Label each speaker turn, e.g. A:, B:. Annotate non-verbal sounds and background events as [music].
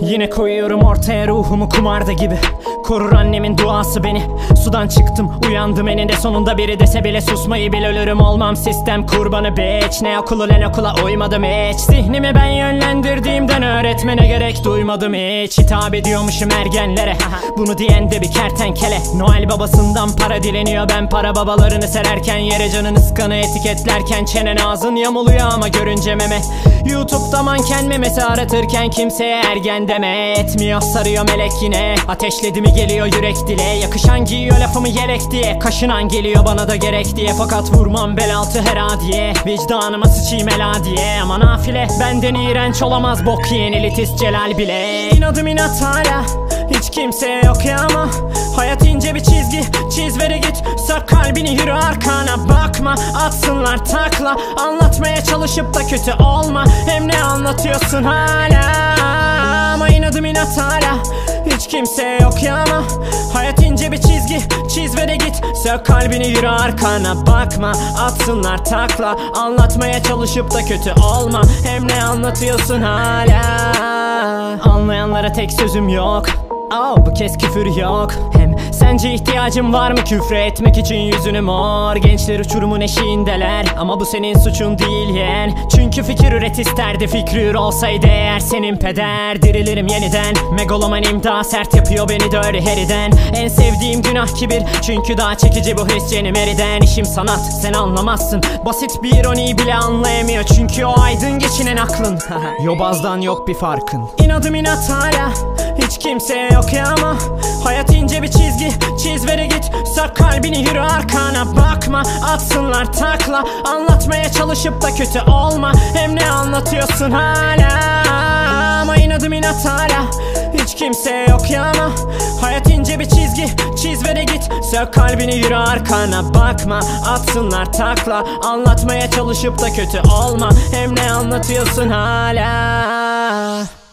A: Yine koyuyorum ortaya ruhumu kumarda gibi. Korur annemin duası beni. Sudan çıktım uyandım eninde sonunda. Biri dese bile susmayı bil ölürüm. Olmam sistem kurbanı beç Ne okulu ne okula uymadım hiç. Zihnimi ben yönlendirdiğimden öğretmene gerek duymadım hiç. Hitap ediyormuşum ergenlere. Bunu diyen de bir kertenkele. Noel babasından para dileniyor. Ben para babalarını sererken Yere canın ıskanı etiketlerken Çenen ağzın yamuluyor ama görünce meme. Youtube'da manken memesi aratırken kimseye ergen deme Etmiyor sarıyor melek yine. Ateşledi mi geliyor yürek dile. Yakışan giyiyor lafımı yelek diye. Kaşınan geliyor bana da gerek diye. Fakat vurmam bel altı her adiye Vicdanıma sıçayım ela diye. Ama nafile benden iğrenç olamaz Bok yiyen elitist Celal bile. İnadım inat hala hiç kimse yok ya ama. Hayat ince bir çizgi Çiz vere git. Sök kalbini yürü arkana bakma. Atsınlar takla Anlatmaya çalışıp da kötü olma. Hem ne anlatıyorsun hala inat hala hiç kimse yok ya ama Hayat ince bir çizgi. Çiz ve de git. Sök kalbini yürü arkana. Bakma. Atsınlar takla. Anlatmaya çalışıp da kötü olma. Hem ne anlatıyorsun hala? Anlayanlara tek sözüm yok Oh, bu kez küfür yok. Hem sence ihtiyacım var mı? Küfre etmek için yüzünü mor. Gençler uçurumun eşiğindeler. Ama bu senin suçun değil yeğen. Çünkü fikir üret isterdi. Fikri ür olsaydı eğer senin peder. Dirilirim yeniden. Megalomanim daha sert yapıyor beni de öyle heriden. En sevdiğim günah kibir. Çünkü daha çekici bu his cenim eriden. İşim sanat sen anlamazsın. Basit bir ironiyi bile anlayamıyor. Çünkü o aydın geçinen aklın. [laughs] Yobazdan yok bir farkın. İnadım inat hala. Hiç kimse yok ya ama. Hayat ince bir çizgi. Çiz vere git. Sök kalbini yürü arkana. Bakma Atsınlar takla. Anlatmaya çalışıp da kötü olma. Hem ne anlatıyorsun hala? Ama inadım inat hala. Hiç kimse yok ya ama. Hayat ince bir çizgi. Çiz vere git. Sök kalbini yürü arkana. Bakma Atsınlar takla. Anlatmaya çalışıp da kötü olma. Hem ne anlatıyorsun hala